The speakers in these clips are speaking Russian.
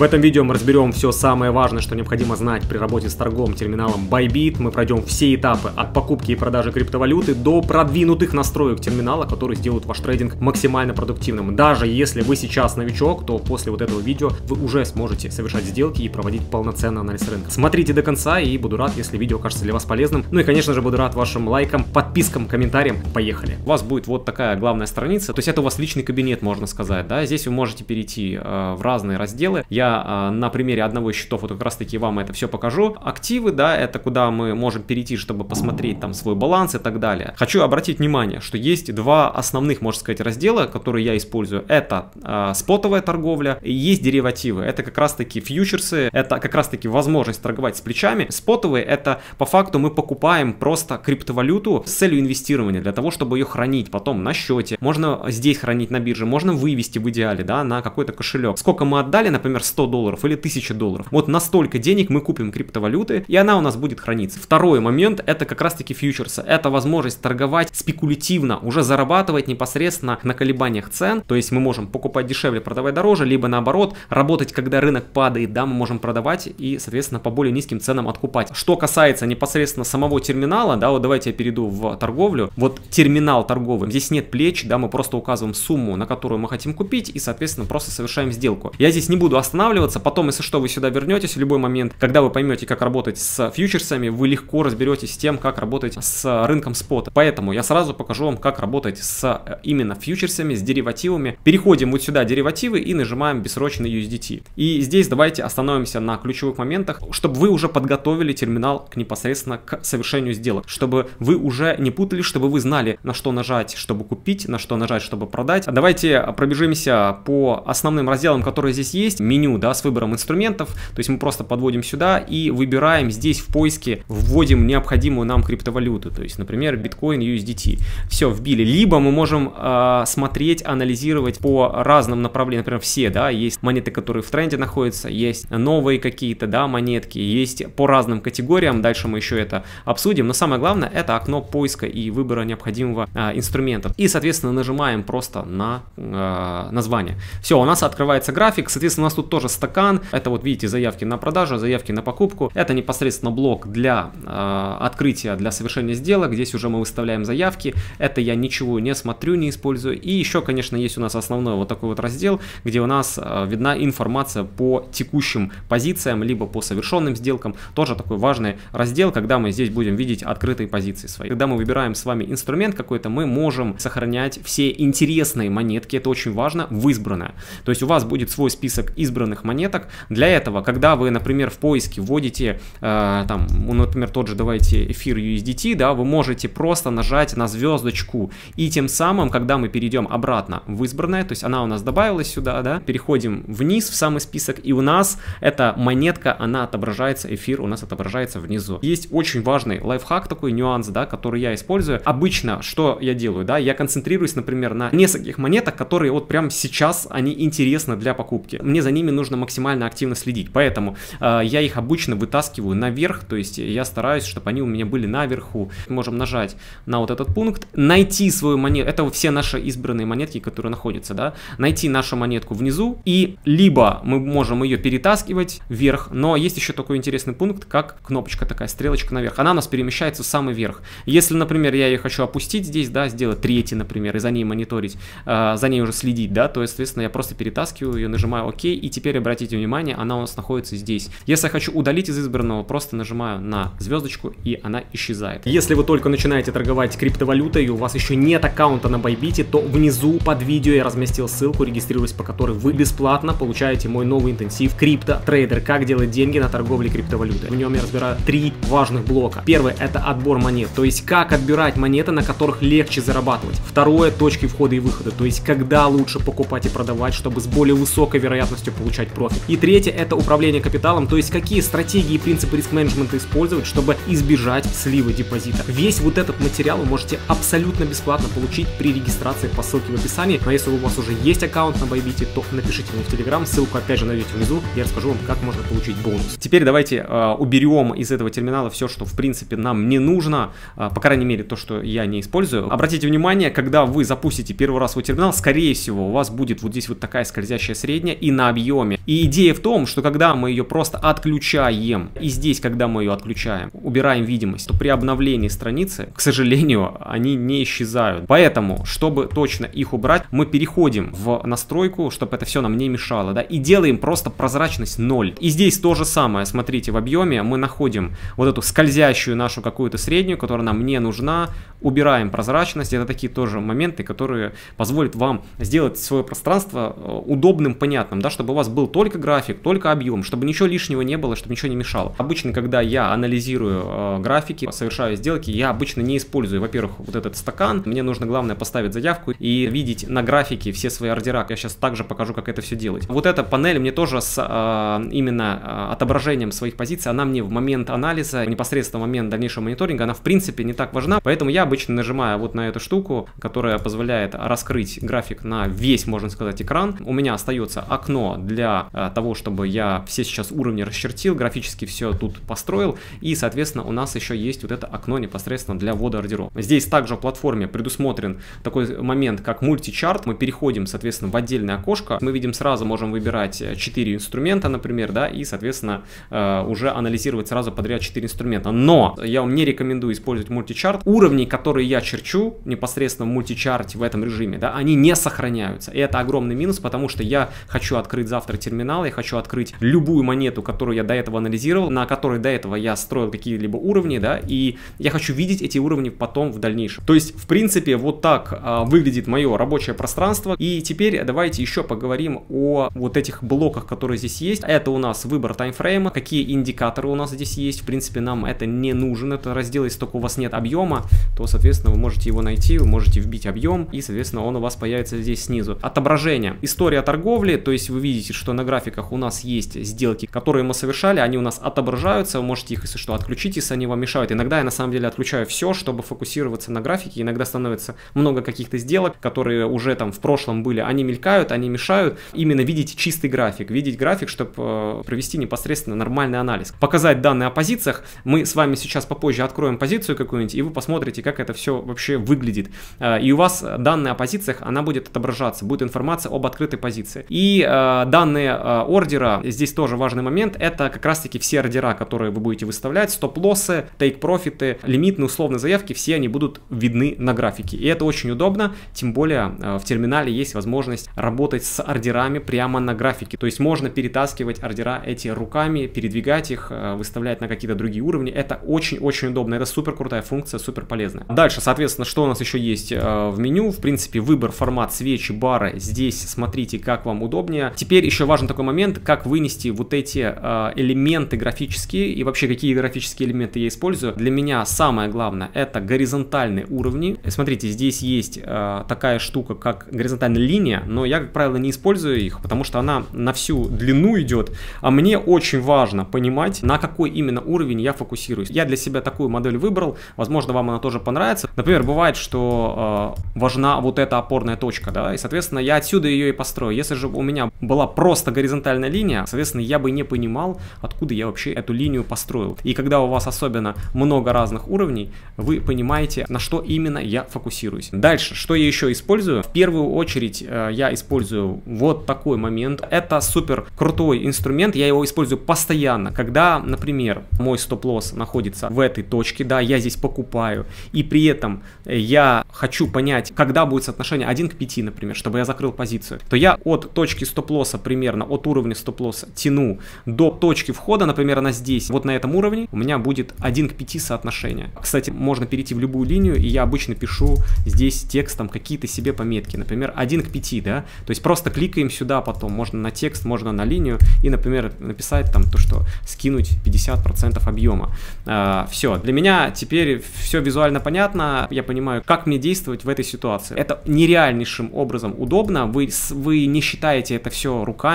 В этом видео мы разберем все самое важное, что необходимо знать при работе с торговым терминалом Bybit. Мы пройдем все этапы от покупки и продажи криптовалюты до продвинутых настроек терминала, которые сделают ваш трейдинг максимально продуктивным. Даже если вы сейчас новичок, то после вот этого видео вы уже сможете совершать сделки и проводить полноценный анализ рынка. Смотрите до конца и буду рад, если видео кажется для вас полезным. Ну и, конечно же, буду рад вашим лайкам, подпискам, комментариям. Поехали! У вас будет вот такая главная страница, то есть это у вас личный кабинет, можно сказать, да, здесь вы можете перейти э, в разные разделы. Я э, на примере одного из счетов вот как раз таки вам это все покажу. Активы, да, это куда мы можем перейти, чтобы посмотреть там свой баланс и так далее. Хочу обратить внимание, что есть два основных, можно сказать, раздела, которые я использую. Это э, спотовая торговля и есть деривативы. Это как раз таки фьючерсы, это как раз таки возможность торговать с плечами. Спотовые это по факту мы покупаем просто криптовалюту с целью инвестирования, для того, чтобы ее хранить потом на счете. Можно здесь хранить на бирже, можно вывести в идеале, да, на какой-то кошелек. Сколько мы отдали, например, 100 долларов или 1000 долларов. Вот на столько денег мы купим криптовалюты, и она у нас будет храниться. Второй момент, это как раз-таки фьючерсы. Это возможность торговать спекулятивно, уже зарабатывать непосредственно на колебаниях цен. То есть мы можем покупать дешевле, продавать дороже, либо наоборот, работать, когда рынок падает, да, мы можем продавать и, соответственно, по более низким ценам откупать. Что касается непосредственно самого терминала, да, вот давайте я перейду в торговлю. Вот терминал торговый, здесь нет плеч, да, мы просто указываем сумму, на которую мы хотим купить и, соответственно, просто совершаем сделку. Я здесь не буду останавливаться, потом, если что, вы сюда вернетесь в любой момент. Когда вы поймете, как работать с фьючерсами, вы легко разберетесь с тем, как работать с рынком спота. Поэтому я сразу покажу вам, как работать с э, именно фьючерсами, с деривативами. Переходим вот сюда, деривативы, и нажимаем бессрочный USDT. И здесь давайте остановимся на ключевых моментах, чтобы вы уже подготовили терминал к непосредственно к совершению сделок, чтобы вы уже не путали, чтобы вы знали, на что нажать, чтобы купить, на что нажать, чтобы продать. Давайте пробежимся по основным разделам, которые здесь есть. Меню, да, с выбором инструментов. То есть мы просто подводим сюда и выбираем здесь в поиске, вводим необходимую нам криптовалюту. То есть, например, биткоин USDT. Все, вбили. Либо мы можем э, смотреть, анализировать по разным направлениям. Например, все, да, есть монеты, которые в тренде находятся, есть новые какие-то, да, монетки, есть по разным категориям. Дальше мы еще это обсудим. Но самое главное, это окно поиска и выбора необходимого э, инструмента. И, соответственно, нажимаем просто на э, название. Все, у нас открывается график. Соответственно, у нас тут тоже стакан. Это вот видите заявки на продажу, заявки на покупку. Это непосредственно блок для э, открытия, для совершения сделок. Здесь уже мы выставляем заявки. Это я ничего не смотрю, не использую. И еще, конечно, есть у нас основной вот такой вот раздел, где у нас э, видна информация по текущим позициям, либо по совершенным сделкам. Тоже такой важный раздел, когда мы здесь будем видеть открытые позиции свои. Когда мы выбираем с вами инструмент какой-то, мы можем сохранять все интересные монетки. Это очень важно в избранное. То есть у вас будет свой список избранных монеток. Для этого, когда вы, например, в поиске вводите, э, там, ну, например, тот же, давайте, эфир USDT, да, вы можете просто нажать на звездочку. И тем самым, когда мы перейдем обратно в избранное, то есть она у нас добавилась сюда, да, переходим вниз в самый список, и у нас эта монетка, она отображается, эфир у нас отображается внизу. Есть очень важный лайфхак, такой нюанс, да, который я использую. Обычно, что я делаю, да, я концентрируюсь, например, на нескольких монетах, которые вот прямо сейчас, они интересны для покупки. Мне за ними нужно максимально активно следить, поэтому э, я их обычно вытаскиваю наверх, то есть я стараюсь, чтобы они у меня были наверху. Можем нажать на вот этот пункт, найти свою монету, это все наши избранные монетки, которые находятся, да, найти нашу монетку внизу, и либо мы можем ее перетаскивать вверх, но есть еще такой интересный пункт, как кнопочка такая, стрелочка наверх, она у нас перемещается в самый верх. Если, например, я ее хочу опустить здесь, да, сделать третий, например, и за ней мониторить, э, за ней уже следить, да, то, естественно, я просто перетаскиваю ее, нажимаю ОК, и теперь обратите внимание, она у нас находится здесь. Если я хочу удалить из избранного, просто нажимаю на звездочку, и она исчезает. Если вы только начинаете торговать криптовалютой, и у вас еще нет аккаунта на Bybit, то внизу под видео я разместил ссылку, регистрируйтесь по которой вы бесплатно получаете мой новый интенсив Крипто Трейдер, как делать деньги на торговле криптовалютой. В нем я разбираю три важных блока. Первый это отбор монет, то есть как отбирать монеты, на которых легче зарабатывать. Второе точки входа и выхода, то есть когда лучше покупать и продавать, чтобы с более высокой вероятностью получать профит. И третье это управление капиталом, то есть какие стратегии и принципы риск-менеджмента использовать, чтобы избежать сливы депозита. Весь вот этот материал вы можете абсолютно бесплатно получить при регистрации по ссылке в описании. Но если у вас уже есть аккаунт на Bybit, то напишите мне в Telegram, ссылку опять же найдете внизу, я расскажу вам, как можно получить бонус. Теперь давайте э, уберем из этого терминала все, что в принципе нам не нужно, э, по крайней мере то, что я не использую. Обратите внимание, когда вы запустите первый раз свой терминал, скорее всего у вас будет вот здесь вот такая скользящая средняя и на объеме объеме. И идея в том, что когда мы ее просто отключаем, и здесь, когда мы ее отключаем, убираем видимость, то при обновлении страницы, к сожалению, они не исчезают. Поэтому, чтобы точно их убрать, мы переходим в настройку, чтобы это все нам не мешало, да, и делаем просто прозрачность 0. И здесь то же самое, смотрите, в объеме мы находим вот эту скользящую нашу какую-то среднюю, которая нам не нужна, убираем прозрачность, это такие тоже моменты, которые позволят вам сделать свое пространство э, удобным, понятным, да, чтобы у вас был только график, только объем, чтобы ничего лишнего не было, чтобы ничего не мешало. Обычно, когда я анализирую э, графики, совершаю сделки, я обычно не использую, во-первых, вот этот стакан, мне нужно главное поставить заявку и видеть на графике все свои ордера. Я сейчас также покажу, как это все делать. Вот эта панель мне тоже с э, именно э, отображением своих позиций, она мне в момент анализа, непосредственно в момент дальнейшего мониторинга, она в принципе не так важна, поэтому я обычно нажимаю вот на эту штуку, которая позволяет раскрыть график на весь, можно сказать, экран. У меня остается окно для э, того, чтобы я все сейчас уровни расчертил, графически все тут построил, и, соответственно, у нас еще есть вот это окно непосредственно для ввода ордеров. Здесь также в платформе предусмотрен такой момент, как мультичарт. Мы переходим, соответственно, в отдельное окошко. Мы видим сразу, можем выбирать 4 инструмента, например, да, и, соответственно, э, уже анализировать сразу подряд 4 инструмента. Но я вам не рекомендую использовать мультичарт. Уровни, которые я черчу непосредственно в мультичарте в этом режиме, да, они не сохраняются. И это огромный минус, потому что я хочу открыть завтра терминал, я хочу открыть любую монету, которую я до этого анализировал, на которой до этого я строил какие-либо уровни, да, и я хочу видеть эти уровни потом в дальнейшем. То есть, в принципе, вот так а, выглядит мое рабочее пространство. И теперь давайте еще поговорим о вот этих блоках, которые здесь есть. Это у нас выбор таймфрейма, какие индикаторы у нас здесь есть. В принципе, нам это не нужен, это раздел, если только у вас нет объема, то, соответственно, вы можете его найти, вы можете вбить объем, и, соответственно, он у вас появится здесь снизу. Отображение. История торговли, то есть вы видите, что на графиках у нас есть сделки, которые мы совершали, они у нас отображаются, вы можете их, если что, отключить, если они вам мешают. Иногда я на самом деле отключаю все, чтобы фокусироваться на графике, иногда становится много каких-то сделок, которые уже там в прошлом были, они мелькают, они мешают. Именно видеть чистый график, видеть график, чтобы э, провести непосредственно нормальный анализ. Показать данные о позициях. Мы с вами сейчас попозже откроем позицию какую-нибудь, и вы посмотрите, как это все вообще выглядит. Э, и у вас данные о позициях, она будет отображаться, будет информация об открытой позиции. И э, данные э, ордера, здесь тоже важный момент, это как раз-таки все ордера, которые вы будете выставлять, стоп-лоссы, тейк-профиты, лимитные условные заявки, все они будут видны на графике. И это очень удобно, тем более э, в терминале есть возможность работать с ордерами прямо на графике. То есть можно перетаскивать ордера эти руками, передвигать их, э, выставлять на какие-то другие уровни. Это очень-очень удобно, это супер крутая функция, супер полезная. Дальше, соответственно, что у нас еще есть в меню? В принципе, выбор, формат свечи, бары. Здесь смотрите, как вам удобнее. Теперь еще важен такой момент, как вынести вот эти элементы графические и вообще какие графические элементы я использую. Для меня самое главное это горизонтальные уровни. Смотрите, здесь есть э, такая штука, как горизонтальная линия, но я, как правило, не использую их, потому что она на всю длину идет, а мне очень важно понимать, на какой именно уровень я фокусируюсь. Я для себя такую модель выбрал, возможно, вам она тоже понравится. Например, бывает, что э, важна вот эта опорная точка, да, и, соответственно, я отсюда ее и построю. Если же у меня была просто горизонтальная линия, соответственно, я бы не понимал, откуда я вообще эту линию построил. И когда у вас особенно много разных уровней, вы понимаете, на что именно я фокусируюсь. Дальше, что я еще использую? В первую очередь э, я использую вот такой момент. Это супер крутой инструмент, я его использую постоянно. Когда, например, мой стоп-лосс находится в этой точке, да, я здесь покупаю, и при этом я хочу понять, когда будет соотношение 1 к 5, например, чтобы я закрыл позицию, то я от точки стоп-лосса примерно, от уровня стоп-лосса тяну до точки входа, например, она здесь, вот на этом уровне, у меня будет 1 к 5 соотношение. Кстати, можно перейти в любую линию, и я обычно пишу здесь текстом какие-то себе пометки, например, 1 к 5, да, то есть просто кликаем сюда потом, можно на текст, можно на линию, и, например, написать там то, что скинуть 50% объема. А, все, для меня теперь все визуально понятно, я понимаю, как мне действовать в этой ситуации. Это нереальнейшим образом удобно, вы, вы не считаете это все руками,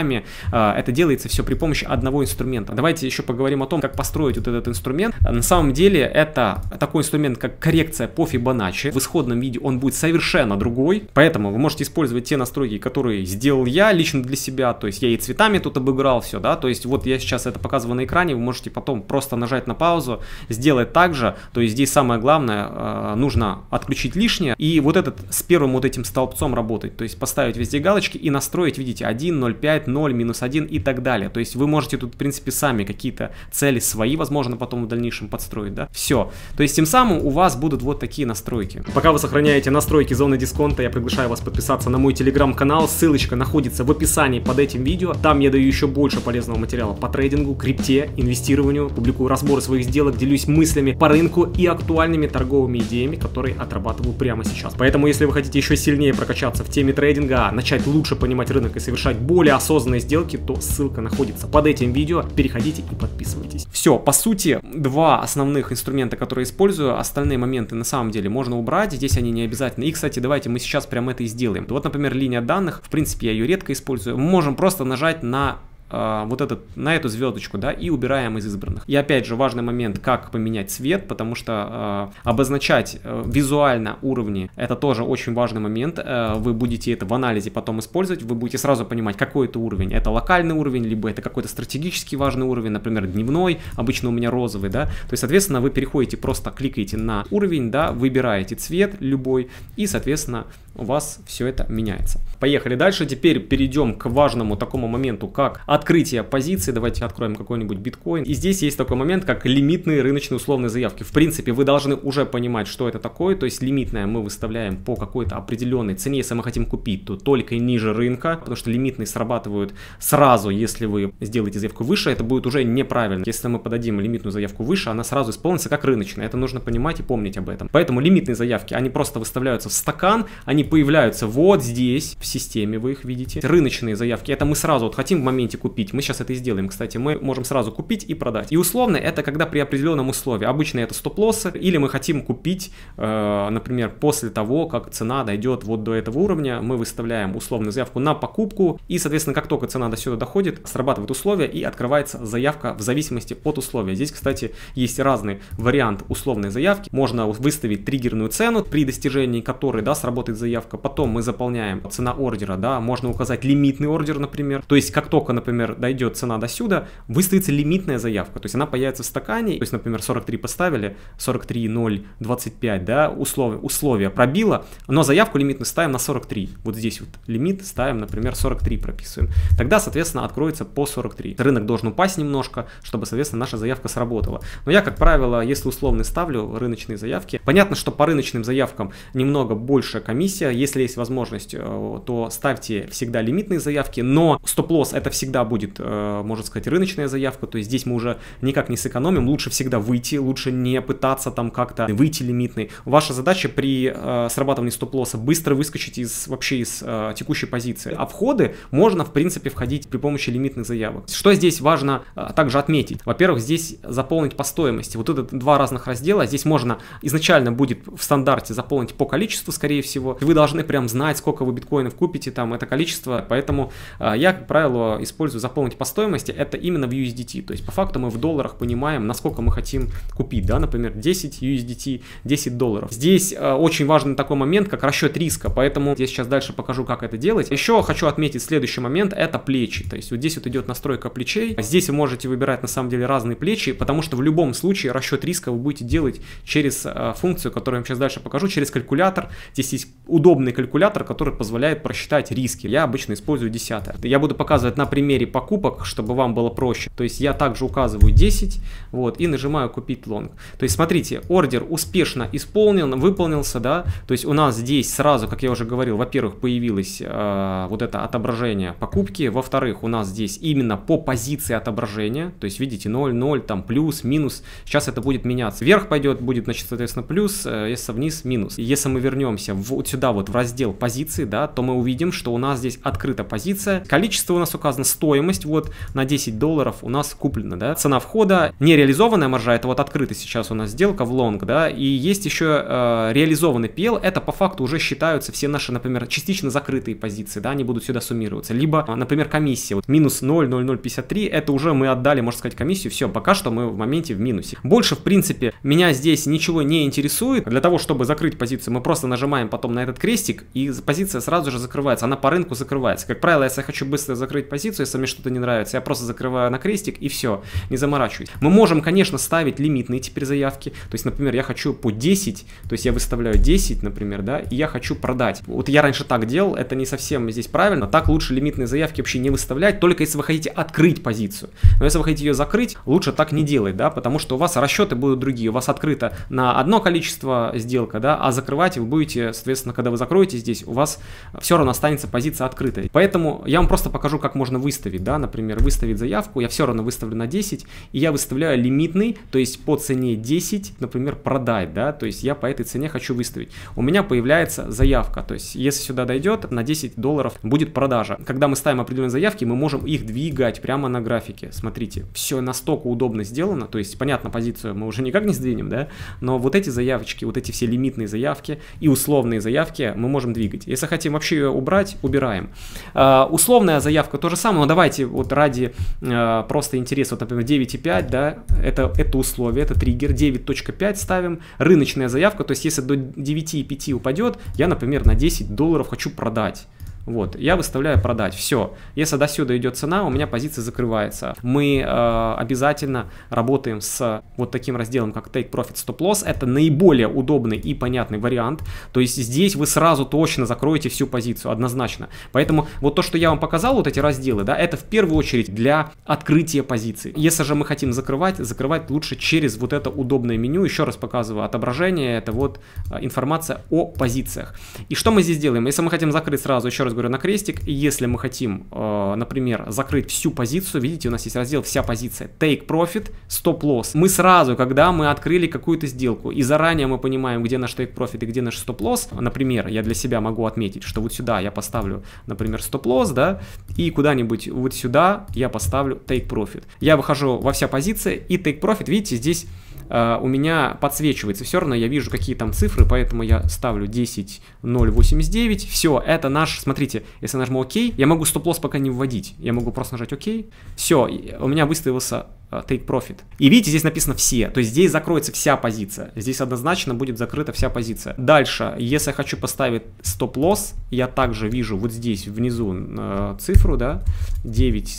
а, это делается все при помощи одного инструмента. Давайте еще поговорим о том, как построить вот этот инструмент. На самом деле это такой инструмент, как коррекция по Fibonacci. В исходном виде он будет совершенно другой, поэтому вы можете использовать те настройки, которые сделал я лично для себя, то есть я и цветами тут обыграл все, да, то есть вот я сейчас это показываю на экране, вы можете потом просто нажать на паузу, сделать так же, то есть здесь самое главное, э, нужно отключить лишнее и вот этот с первым вот этим столбцом работать, то есть поставить везде галочки и настроить, видите, 1, 0,5, 5, 0, минус 1 и так далее. То есть вы можете тут, в принципе, сами какие-то цели свои, возможно, потом в дальнейшем подстроить, да. Все. То есть тем самым у вас будут вот такие настройки. Пока вы сохраняете настройки зоны дисконта, я приглашаю вас подписаться на мой телеграм-канал. Ссылочка находится в описании под этим видео. Там я даю еще больше полезного материала по трейдингу, крипте, инвестированию, публикую разборы своих сделок, делюсь мыслями по рынку и актуальными торговыми идеями, которые отрабатываю прямо сейчас. Поэтому, если вы хотите еще сильнее прокачаться в теме трейдинга, начать лучше понимать рынок и совершать более осознанные сделки, то ссылка находится под этим видео. Переходите и подписывайтесь. Все, по сути, два основных инструмента, которые использую, остальные моменты на самом деле можно убрать, здесь они не обязательны. И, кстати, давайте мы сейчас прямо это и сделаем. Вот, например, линия данных, в принципе, я ее редко использую. Мы можем просто нажать на вот этот, на эту звездочку, да, и убираем из избранных. И опять же важный момент, как поменять цвет, потому что э, обозначать э, визуально уровни, это тоже очень важный момент. Э, вы будете это в анализе потом использовать, вы будете сразу понимать, какой это уровень. Это локальный уровень, либо это какой-то стратегически важный уровень, например, дневной, обычно у меня розовый, да. То есть, соответственно, вы переходите, просто кликаете на уровень, да, выбираете цвет любой, и, соответственно, у вас все это меняется. Поехали дальше. Теперь перейдем к важному такому моменту, как открытие позиции. Давайте откроем какой-нибудь биткоин. И здесь есть такой момент, как лимитные рыночные условные заявки. В принципе, вы должны уже понимать, что это такое. То есть лимитное мы выставляем по какой-то определенной цене. Если мы хотим купить, то только ниже рынка, потому что лимитные срабатывают сразу, если вы сделаете заявку выше, это будет уже неправильно. Если мы подадим лимитную заявку выше, она сразу исполнится как рыночная. Это нужно понимать и помнить об этом. Поэтому лимитные заявки, они просто выставляются в стакан, они появляются вот здесь, в системе, вы их видите. Рыночные заявки, это мы сразу вот хотим в моменте купить. Мы сейчас это и сделаем, кстати. Мы можем сразу купить и продать. И условно это когда при определенном условии. Обычно это стоп-лоссы, или мы хотим купить, э, например, после того, как цена дойдет вот до этого уровня, мы выставляем условную заявку на покупку, и, соответственно, как только цена до сюда доходит, срабатывает условие и открывается заявка в зависимости от условия. Здесь, кстати, есть разный вариант условной заявки. Можно выставить триггерную цену, при достижении которой, да, сработает заявка. Потом мы заполняем цена ордера, да, можно указать лимитный ордер, например. То есть, как только, например, дойдет цена до сюда, выставится лимитная заявка. То есть, она появится в стакане. То есть, например, 43 поставили, 43,025, да, условия, условия пробило, но заявку лимитную ставим на 43. Вот здесь вот лимит ставим, например, 43 прописываем. Тогда, соответственно, откроется по 43. Рынок должен упасть немножко, чтобы, соответственно, наша заявка сработала. Но я, как правило, если условный ставлю рыночные заявки, понятно, что по рыночным заявкам немного больше комиссия. Если есть возможность, э, то ставьте всегда лимитные заявки, но стоп-лосс это всегда будет, э, можно сказать, рыночная заявка, то есть здесь мы уже никак не сэкономим, лучше всегда выйти, лучше не пытаться там как-то выйти лимитный. Ваша задача при э, срабатывании стоп-лосса быстро выскочить из вообще из текущей позиции, а входы можно в принципе входить при помощи лимитных заявок. Что здесь важно также отметить? Во-первых, здесь заполнить по стоимости. Вот это два разных раздела. Здесь можно изначально будет в стандарте заполнить по количеству, скорее всего. Вы должны прям знать, сколько вы биткоинов купите, там это количество. Поэтому э, я, как правило, использую заполнить по стоимости. Это именно в USDT. То есть по факту мы в долларах понимаем, насколько мы хотим купить. Да, например, 10 USDT, 10 долларов. Здесь э, очень важный такой момент, как расчет риска. Поэтому я сейчас дальше покажу, как это делать. Еще хочу отметить следующий момент, это плечи. То есть вот здесь вот идет настройка плечей. Здесь вы можете выбирать на самом деле разные плечи, потому что в любом случае расчет риска вы будете делать через э, функцию, которую я вам сейчас дальше покажу, через калькулятор. Здесь есть удобный калькулятор, который позволяет просчитать риски. Я обычно использую 10. Я буду показывать на примере покупок, чтобы вам было проще. То есть я также указываю 10 вот, и нажимаю купить лонг. То есть смотрите, ордер успешно исполнен, выполнился, да, то есть у нас здесь сразу, как я уже говорил, во-первых, появилось э, вот это отображение покупки, во-вторых, у нас здесь именно по позиции отображения, то есть видите 0, 0, там плюс, минус, сейчас это будет меняться. Вверх пойдет, будет, значит, соответственно, плюс, э, если вниз, минус. Если мы вернемся вот сюда вот в раздел позиции, да, то мы увидим, что у нас здесь открыта позиция. Количество у нас указано, стоимость вот на 10 долларов у нас куплено, да. Цена входа, нереализованная маржа, это вот открытая сейчас у нас сделка в лонг, да. И есть еще э, реализованный PL, это по факту уже считаются все наши, например, частично закрытые позиции, да, они будут сюда суммироваться. Либо, например, комиссия, вот минус 0,0053, это уже мы отдали, можно сказать, комиссию, все, пока что мы в моменте в минусе. Больше, в принципе, меня здесь ничего не интересует. Для того, чтобы закрыть позицию, мы просто нажимаем потом на этот крестик, и позиция сразу же закрывается, она по рынку закрывается. Как правило, если я хочу быстро закрыть позицию, если мне что-то не нравится, я просто закрываю на крестик и все, не заморачиваюсь. Мы можем, конечно, ставить лимитные теперь заявки, то есть, например, я хочу по 10, то есть я выставляю 10, например, да, и я хочу продать. Вот я раньше так делал, это не совсем здесь правильно, так лучше лимитные заявки вообще не выставлять, только если вы хотите открыть позицию. Но если вы хотите ее закрыть, лучше так не делать, да, потому что у вас расчеты будут другие, у вас открыто на одно количество сделка, да, а закрывать вы будете, соответственно, когда вы закроете здесь, у вас все равно останется позиция открытой. Поэтому я вам просто покажу, как можно выставить, да, например, выставить заявку, я все равно выставлю на 10, и я выставляю лимитный, то есть по цене 10, например, продать, да, то есть я по этой цене хочу выставить. У меня появляется заявка, то есть если сюда дойдет, на 10 долларов будет продажа. Когда мы ставим определенные заявки, мы можем их двигать прямо на графике. Смотрите, все настолько удобно сделано, то есть, понятно, позицию мы уже никак не сдвинем, да, но вот эти заявочки, вот эти все лимитные заявки и условные заявки мы можем двигать. Если хотим вообще ее убрать, убираем. Uh, условная заявка то же самое, но давайте вот ради uh, просто интереса, вот, например, 9,5, да, это, это условие, это триггер, 9.5 ставим, рыночная заявка, то есть если до 9,5 упадет, я, например, на 10 долларов хочу продать. Вот, я выставляю продать, все. Если до сюда идет цена, у меня позиция закрывается. Мы э, обязательно работаем с вот таким разделом, как Take Profit Stop Loss. Это наиболее удобный и понятный вариант. То есть здесь вы сразу точно закроете всю позицию, однозначно. Поэтому вот то, что я вам показал, вот эти разделы, да, это в первую очередь для открытия позиции. Если же мы хотим закрывать, закрывать лучше через вот это удобное меню. Еще раз показываю отображение, это вот э, информация о позициях. И что мы здесь делаем? Если мы хотим закрыть сразу, еще раз говорю, на крестик. И если мы хотим, э, например, закрыть всю позицию, видите, у нас есть раздел «Вся позиция», Take Profit, Stop Loss. Мы сразу, когда мы открыли какую-то сделку, и заранее мы понимаем, где наш Take Profit и где наш Stop Loss, например, я для себя могу отметить, что вот сюда я поставлю, например, Stop Loss, да, и куда-нибудь вот сюда я поставлю Take Profit. Я выхожу во вся позиция, и Take Profit, видите, здесь Uh, у меня подсвечивается. Все равно я вижу, какие там цифры, поэтому я ставлю 10.089. Все, это наш, смотрите, если нажму ОК, я могу стоп-лосс пока не вводить. Я могу просто нажать ОК. Все, у меня выставился uh, Take Profit. И видите, здесь написано все. То есть здесь закроется вся позиция. Здесь однозначно будет закрыта вся позиция. Дальше, если я хочу поставить стоп-лосс, я также вижу вот здесь внизу uh, цифру, да, 9.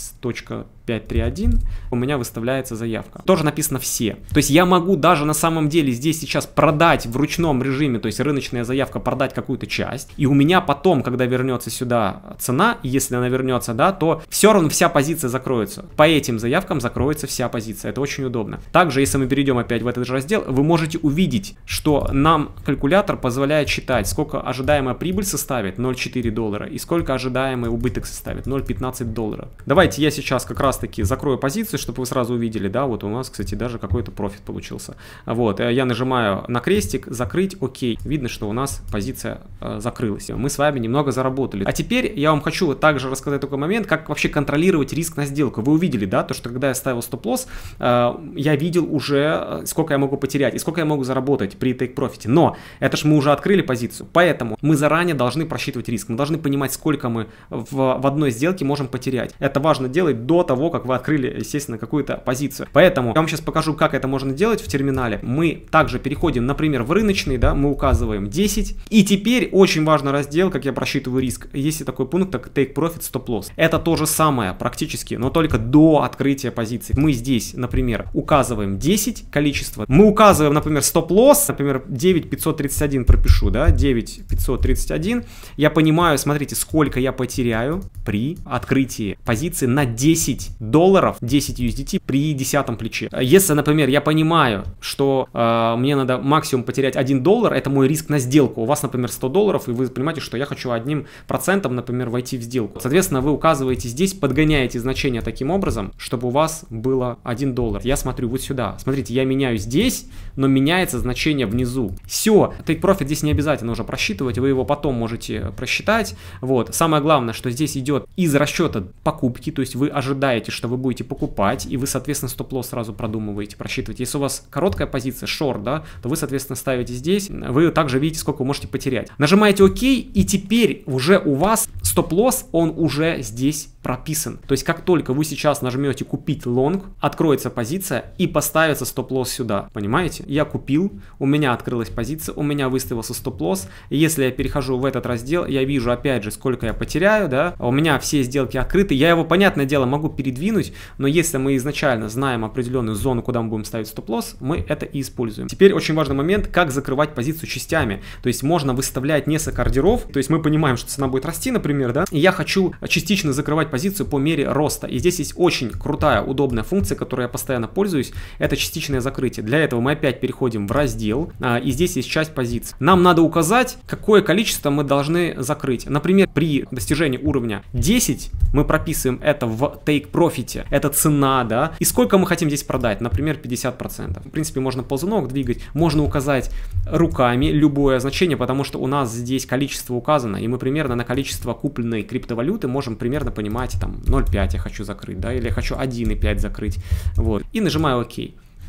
531, у меня выставляется заявка. Тоже написано все. То есть я могу даже на самом деле здесь сейчас продать в ручном режиме, то есть рыночная заявка, продать какую-то часть. И у меня потом, когда вернется сюда цена, если она вернется, да, то все равно вся позиция закроется. По этим заявкам закроется вся позиция. Это очень удобно. Также, если мы перейдем опять в этот же раздел, вы можете увидеть, что нам калькулятор позволяет считать, сколько ожидаемая прибыль составит 0,4 доллара и сколько ожидаемый убыток составит 0,15 доллара. Давайте я сейчас как раз раз таки закрою позицию, чтобы вы сразу увидели, да, вот у нас, кстати, даже какой-то профит получился. Вот, я нажимаю на крестик, закрыть, окей, видно, что у нас позиция э, закрылась. Мы с вами немного заработали. А теперь я вам хочу также рассказать такой момент, как вообще контролировать риск на сделку. Вы увидели, да, то, что когда я ставил стоп-лосс, э, я видел уже, э, сколько я могу потерять и сколько я могу заработать при take-профите. Но это же мы уже открыли позицию, поэтому мы заранее должны просчитывать риск. Мы должны понимать, сколько мы в, в одной сделке можем потерять. Это важно делать до того, того, как вы открыли, естественно, какую-то позицию. Поэтому я вам сейчас покажу, как это можно делать в терминале. Мы также переходим, например, в рыночный, да, мы указываем 10. И теперь очень важный раздел, как я просчитываю риск. Есть такой пункт, как Take Profit Stop Loss. Это то же самое практически, но только до открытия позиции. Мы здесь, например, указываем 10 количество. Мы указываем, например, Stop Loss, например, 9531 пропишу, да, 9531. Я понимаю, смотрите, сколько я потеряю при открытии позиции на 10 долларов, 10 USDT при десятом плече. Если, например, я понимаю, что э, мне надо максимум потерять 1 доллар, это мой риск на сделку. У вас, например, 100 долларов, и вы понимаете, что я хочу одним процентом, например, войти в сделку. Соответственно, вы указываете здесь, подгоняете значение таким образом, чтобы у вас было 1 доллар. Я смотрю вот сюда. Смотрите, я меняю здесь, но меняется значение внизу. Все, take profit здесь не обязательно уже просчитывать, вы его потом можете просчитать. Вот. Самое главное, что здесь идет из расчета покупки, то есть вы ожидаете знаете, что вы будете покупать, и вы, соответственно, стоп-лосс сразу продумываете, просчитываете. Если у вас короткая позиция, шорт, да, то вы, соответственно, ставите здесь, вы также видите, сколько вы можете потерять. Нажимаете ОК, и теперь уже у вас стоп-лосс, он уже здесь прописан. То есть как только вы сейчас нажмете купить лонг, откроется позиция и поставится стоп-лосс сюда. Понимаете? Я купил, у меня открылась позиция, у меня выставился стоп-лосс. Если я перехожу в этот раздел, я вижу опять же, сколько я потеряю, да, у меня все сделки открыты. Я его, понятное дело, могу передвинуть, но если мы изначально знаем определенную зону, куда мы будем ставить стоп-лосс, мы это и используем. Теперь очень важный момент, как закрывать позицию частями. То есть можно выставлять несколько ордеров, то есть мы понимаем, что цена будет расти, например, да, и я хочу частично закрывать позицию по мере роста. И здесь есть очень крутая, удобная функция, которой я постоянно пользуюсь. Это частичное закрытие. Для этого мы опять переходим в раздел, а, и здесь есть часть позиций. Нам надо указать, какое количество мы должны закрыть. Например, при достижении уровня 10 мы прописываем это в take profit. Это цена, да. И сколько мы хотим здесь продать? Например, 50%. В принципе, можно ползунок двигать, можно указать руками любое значение, потому что у нас здесь количество указано, и мы примерно на количество купленной криптовалюты можем примерно понимать, там, 0,5 я хочу закрыть, да, или я хочу 1,5 закрыть, вот, и нажимаю ОК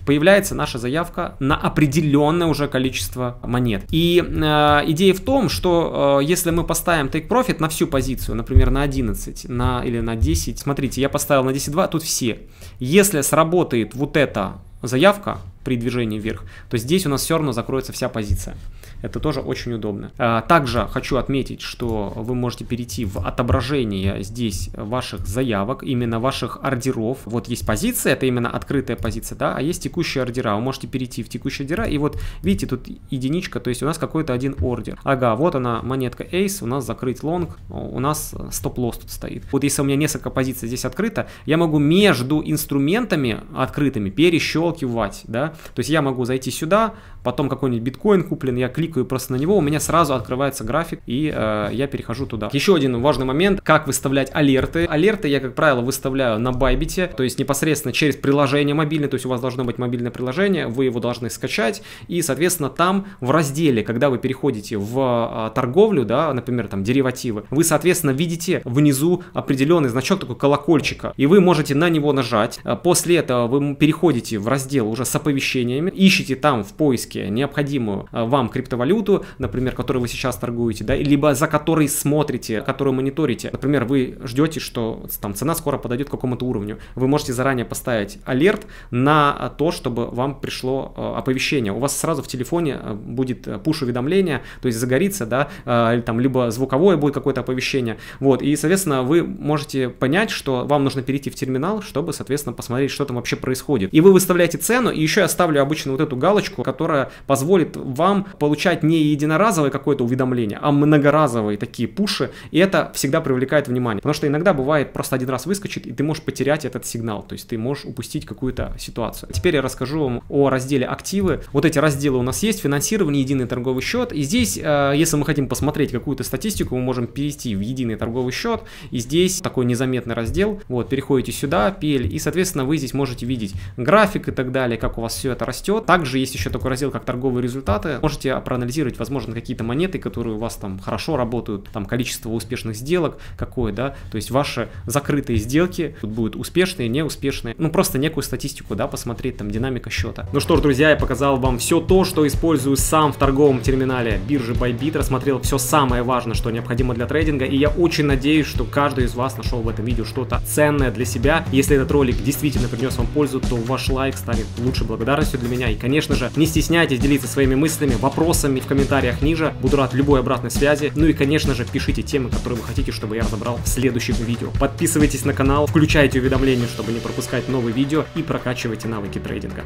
появляется наша заявка на определенное уже количество монет. И э, идея в том, что э, если мы поставим take profit на всю позицию, например, на 11 на, или на 10, смотрите, я поставил на 10.2, тут все. Если сработает вот эта заявка при движении вверх, то здесь у нас все равно закроется вся позиция. Это тоже очень удобно. А, также хочу отметить, что вы можете перейти в отображение здесь ваших заявок, именно ваших ордеров. Вот есть позиция, это именно открытая позиция, да, а есть текущие ордера. Вы можете перейти в текущие ордера, и вот видите, тут единичка, то есть у нас какой-то один ордер. Ага, вот она, монетка Ace, у нас закрыть лонг, у нас стоп-лосс тут стоит. Вот если у меня несколько позиций здесь открыто, я могу между инструментами открытыми перещелкивать, да, то есть я могу зайти сюда, потом какой-нибудь биткоин куплен, я кликаю просто на него, у меня сразу открывается график, и э, я перехожу туда. Еще один важный момент, как выставлять алерты. Алерты я, как правило, выставляю на Bybit, то есть непосредственно через приложение мобильное, то есть у вас должно быть мобильное приложение, вы его должны скачать, и, соответственно, там в разделе, когда вы переходите в э, торговлю, да, например, там деривативы, вы, соответственно, видите внизу определенный значок такой колокольчика, и вы можете на него нажать. После этого вы переходите в раздел уже с оповещениями, ищите там в поиске необходимую э, вам криптовалюту, например, которую вы сейчас торгуете, да, либо за которой смотрите, которую мониторите. Например, вы ждете, что там цена скоро подойдет к какому-то уровню. Вы можете заранее поставить алерт на то, чтобы вам пришло э, оповещение. У вас сразу в телефоне э, будет пуш-уведомление, то есть загорится, да, или там либо звуковое будет какое-то оповещение. Вот, и, соответственно, вы можете понять, что вам нужно перейти в терминал, чтобы, соответственно, посмотреть, что там вообще происходит. И вы выставляете цену, и еще я ставлю обычно вот эту галочку, которая позволит вам получать не единоразовое какое-то уведомление, а многоразовые такие пуши, и это всегда привлекает внимание. Потому что иногда бывает просто один раз выскочит, и ты можешь потерять этот сигнал, то есть ты можешь упустить какую-то ситуацию. Теперь я расскажу вам о разделе активы. Вот эти разделы у нас есть, финансирование, единый торговый счет, и здесь, э, если мы хотим посмотреть какую-то статистику, мы можем перейти в единый торговый счет, и здесь такой незаметный раздел, вот, переходите сюда, PL, и, соответственно, вы здесь можете видеть график так далее, как у вас все это растет. Также есть еще такой раздел, как торговые результаты. Можете проанализировать, возможно, какие-то монеты, которые у вас там хорошо работают, там количество успешных сделок какое, да, то есть ваши закрытые сделки тут будут успешные, неуспешные, ну просто некую статистику, да, посмотреть там динамика счета. Ну что ж, друзья, я показал вам все то, что использую сам в торговом терминале биржи Bybit, рассмотрел все самое важное, что необходимо для трейдинга, и я очень надеюсь, что каждый из вас нашел в этом видео что-то ценное для себя. Если этот ролик действительно принес вам пользу, то ваш лайк станет лучшей благодарностью для меня, и, конечно же, не стесняйтесь делиться своими мыслями, вопросами в комментариях ниже. Буду рад любой обратной связи. Ну и, конечно же, пишите темы, которые вы хотите, чтобы я разобрал в следующем видео. Подписывайтесь на канал, включайте уведомления, чтобы не пропускать новые видео и прокачивайте навыки трейдинга.